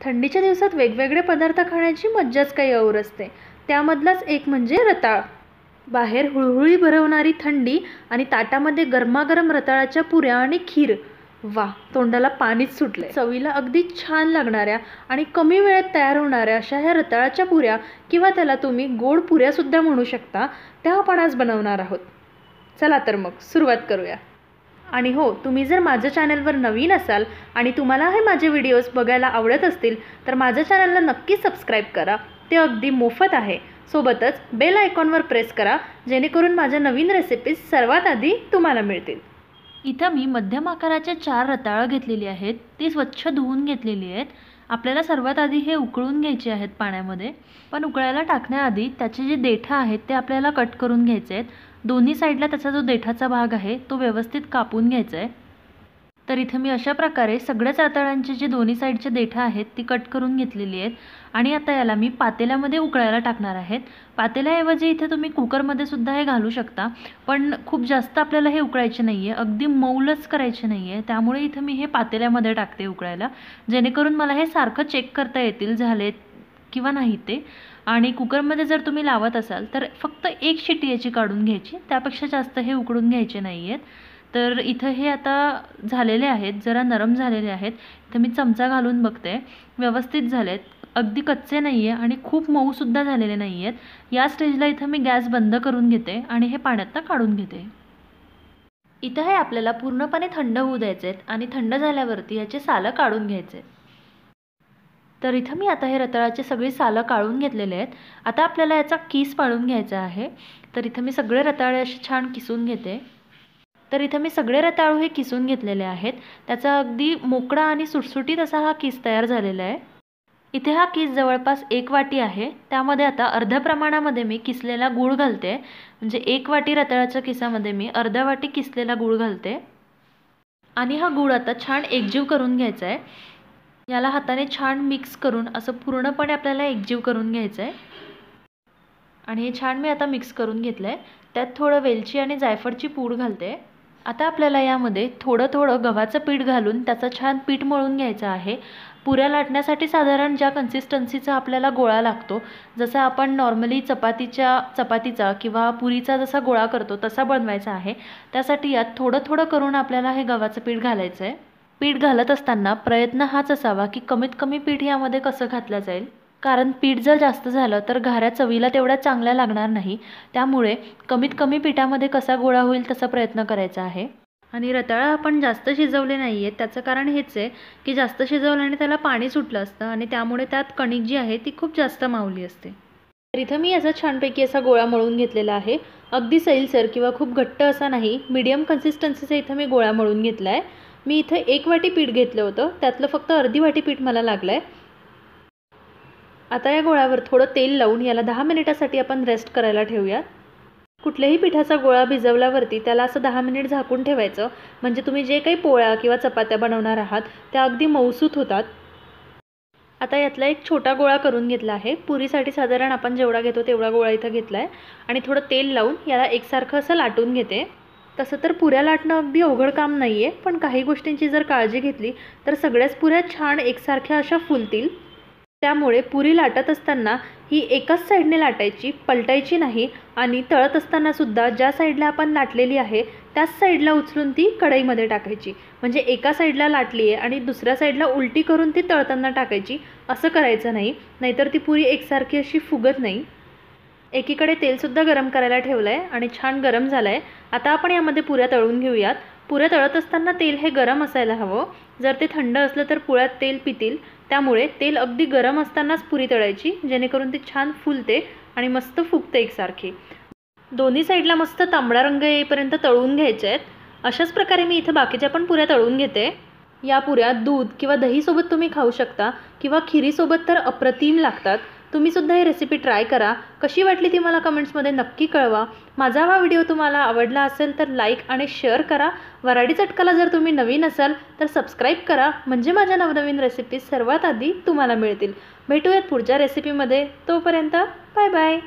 थंडीच्या दिवसात वेगवेगळे पदार्थ खाण्याची मज्जाच काही और असते. त्यामधलाच एक म्हणजे रताळ. बाहेर हुळहुळी भरवणारी थंडी आणि ताटामध्ये गरमागरम रताळाच्या पुऱ्या आणि खीर. वा तोंडाला पाणीच सुटले चवीला अगदी छान लागणाऱ्या आणि कमी वेळेत तयार होणाऱ्या अशा ह्या रताळाच्या पुऱ्या किंवा त्याला तुम्ही गोड पुऱ्यासुद्धा म्हणू शकता त्या आपण आज बनवणार आहोत. चला तर मग सुरुवात करूया. आणि हो तुम्ही जर माझ्या चॅनलवर नवीन असाल आणि तुम्हाला हे माझे व्हिडिओज बघायला आवडत असतील तर माझ्या चॅनलला नक्की सबस्क्राईब करा. ते अगदी मोफत आहे. सोबतच बेल आयकॉनवर प्रेस करा जेणेकरून माझ्या नवीन रेसिपीज सर्वात आधी तुम्हाला मिळतील. इथं मी मध्यम आकाराच्या चार रताळं घेतलेली आहेत. ती स्वच्छ धुवून घेतलेली आहेत. आपल्याला सर्वात आधी हे उकळून घ्यायचे आहेत पाण्यामध्ये. पण उकळायला टाकण्याआधी त्याचे जे देठं आहेत ते आपल्याला कट करून घ्यायचे आहेत. दोन्ही साईडला त्याचा जो देठाचा भाग आहे तो व्यवस्थित कापून घ्यायचा आहे. तर इथं मी अशा प्रकारे सगळ्याच रताळ्यांचे जे दोन्ही साईडचे देठं आहेत ती कट करून घेतलेली आहेत. आणि आता याला मी पातेल्यामध्ये उकळायला टाकणार आहेत. पातेल्याऐवजी इथे तुम्ही कुकरमध्ये सुद्धा हे घालू शकता. पण खूप जास्त आपल्याला हे उकळायचे नाही आहे अगदी मौलच करायचे नाही आहे त्यामुळे इथं मी हे पातेल्यामध्ये टाकते उकळायला. जेणेकरून मला हे सारखं चेक करता येतील झालेत किंवा नाही ते. आणि कुकरमध्ये जर तुम्ही लावत असाल तर फक्त एक शिटी याची काढून घ्यायची. त्यापेक्षा जास्त हे उकडून घ्यायचे नाही आहेत तर इथं हे आता झालेले आहेत जरा नरम झालेले आहेत. इथं मी चमचा घालून बघते. व्यवस्थित झाले आहेत अगदी कच्चे नाही आहे आणि खूप मऊसुद्धा झालेले नाही आहेत या स्टेजला इथं मी गॅस बंद करून घेते आणि हे पाण्यातनं काढून घेते. इथं हे आपल्याला पूर्णपणे थंड होऊ द्यायचे आहेत आणि थंड झाल्यावरती याचे सालं काढून घ्यायचे. तर इथं मी आता हे रताळाचे सगळी सालं काढून घेतलेले आहेत. आता आपल्याला याचा किस पाडून घ्यायचा आहे. तर इथं मी सगळे रताळे असे छान किसून घेते. तर इथं मी सगळे रताळू हे किसून घेतलेले आहेत. त्याचा अगदी मोकळा आणि सुटसुटीत असा हा किस तयार झालेला आहे. इथे हा किस जवळपास एक वाटी आहे. त्यामध्ये आता अर्ध्या प्रमाणामध्ये मी किसलेला गूळ घालते. म्हणजे एक वाटी रताळाच्या किसामध्ये मी अर्ध्या वाटी किसलेला गूळ घालते. आणि हा गूळ आता छान एकजीव करून घ्यायचा आहे. याला हाताने छान मिक्स करून असं पूर्णपणे आपल्याला एकजीव करून घ्यायचं आहे आणि हे छान मी आता मिक्स करून घेतलं आहे त्यात थोडं वेलची आणि जायफळची पूड घालते. आता आपल्याला यामध्ये थोडं थोडं गव्हाचं पीठ घालून त्याचं छान पीठ मळून घ्यायचं आहे. पुऱ्या लाटण्यासाठी साधारण ज्या कन्सिस्टन्सीचा आपल्याला गोळा लागतो जसं आपण नॉर्मली चपातीच्या चपातीचा किंवा पुरीचा जसा गोळा करतो तसा बनवायचा आहे. त्यासाठी यात थोडं थोडं करून आपल्याला हे गव्हाचं पीठ घालायचं आहे पीठ घालत असताना प्रयत्न हाच असावा की कमीत कमी पीठ यामध्ये कसं घातलं जाईल? कारण पीठ जर जास्त झालं तर घाऱ्या चवीला तेवढ्या चांगल्या लागणार नाही. त्यामुळे कमीत कमी पिठामध्ये कसा गोळा होईल तसा प्रयत्न करायचा आहे. आणि रताळा आपण जास्त शिजवले नाही आहेत त्याचं कारण हेच आहे की जास्त शिजवल्याने त्याला पाणी सुटलं असतं आणि त्यामुळे त्यात कणिक जी आहे ती खूप जास्त मावली असते. तर इथं मी याचा छानपैकी असा गोळा मळून घेतलेला आहे. अगदी सैलसर किंवा खूप घट्ट असा नाही. मीडियम कन्सिस्टन्सीचा इथं मी गोळा मळून घेतला आहे मी इथं एक वाटी पीठ घेतलं होतं. त्यातलं फक्त अर्धी वाटी पीठ मला लागलं आहे आता या गोळ्यावर थोडं तेल लावून याला दहा मिनिटासाठी आपण रेस्ट करायला ठेवूयात. कुठल्याही पिठाचा गोळा भिजवल्यावरती त्याला असं दहा मिनिट झाकून ठेवायचं. म्हणजे तुम्ही जे काही पोळ्या किंवा चपात्या बनवणार आहात त्या अगदी मौसूत होतात. आता यातला एक छोटा गोळा करून घेतला आहे. पुरीसाठी साधारण आपण जेवढा घेतो तेवढा गोळा इथं घेतला आहे आणि थोडं तेल लावून याला एकसारखं असं लाटून घेते. तसं तर पुऱ्या लाटणं अगदी अवघड काम नाही आहे पण काही गोष्टींची जर काळजी घेतली तर सगळ्याच पुऱ्या छान एकसारख्या अशा फुलतील. त्यामुळे पुरी लाटत असताना ही एकाच साईडने लाटायची पलटायची नाही आणि तळत असतानासुद्धा ज्या साईडला आपण लाटलेली आहे त्याच साईडला उचलून ती कढईमध्ये टाकायची. म्हणजे एका साईडला लाटली आहे आणि दुसऱ्या साईडला उलटी करून ती तळताना टाकायची असं करायचं नाही. नाहीतर ती पुरी एकसारखी अशी फुगत नाही. एकीकडे तेलसुद्धा गरम करायला ठेवलं आहे आणि छान गरम झालं आहे आता आपण यामध्ये पुऱ्या तळून घेऊयात. पुऱ्या तळत असताना तेल हे गरम असायला हवं. जर ते थंड असलं तर पुळ्यात तेल पितील. त्यामुळे तेल अगदी गरम असतानाच पुरी तळायची जेणेकरून ती छान फुलते आणि मस्त फुगते एकसारखी. दोन्ही साईडला मस्त तांबडा रंग येईपर्यंत तळून घ्यायचे आहेत. अशाच प्रकारे मी इथं बाकीच्या पण पुऱ्या तळून घेते. या पुऱ्या दूध किंवा दहीसोबत तुम्ही खाऊ शकता किंवा खिरीसोबत तर अप्रतिम लागतात. तुम्हीसुद्धा ही रेसिपी ट्राय करा. कशी वाटली ती मला कमेंट्समध्ये नक्की कळवा. माझा हा व्हिडिओ तुम्हाला आवडला असेल तर लाईक आणि शेअर करा. वराडी चटकाला जर तुम्ही नवीन असाल तर सबस्क्राईब करा. म्हणजे माझ्या नवनवीन रेसिपीज सर्वात आधी तुम्हाला मिळतील. भेटूयात पुढच्या रेसिपीमध्ये तोपर्यंत बाय बाय